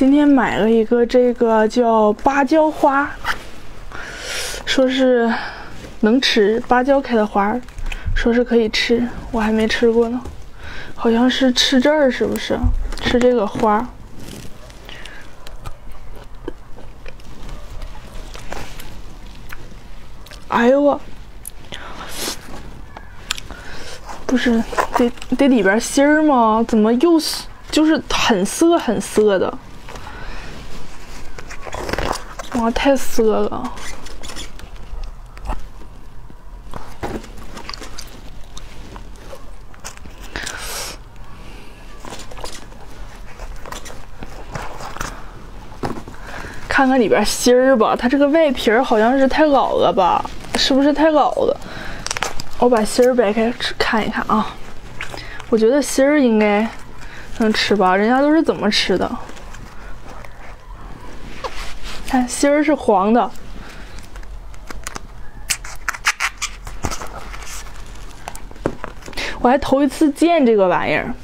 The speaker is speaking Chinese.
今天买了一个这个叫芭蕉花，说是能吃芭蕉开的花，说是可以吃，我还没吃过呢。好像是吃这儿，是不是？吃这个花。哎呦我，不是得得里边芯儿吗？怎么又就是很涩很涩的？哇，太涩了！看看里边芯儿吧，它这个外皮儿好像是太老了吧？是不是太老了？我把芯儿掰开吃看一看啊。我觉得芯儿应该能吃吧，人家都是怎么吃的？看芯儿是黄的，我还头一次见这个玩意儿。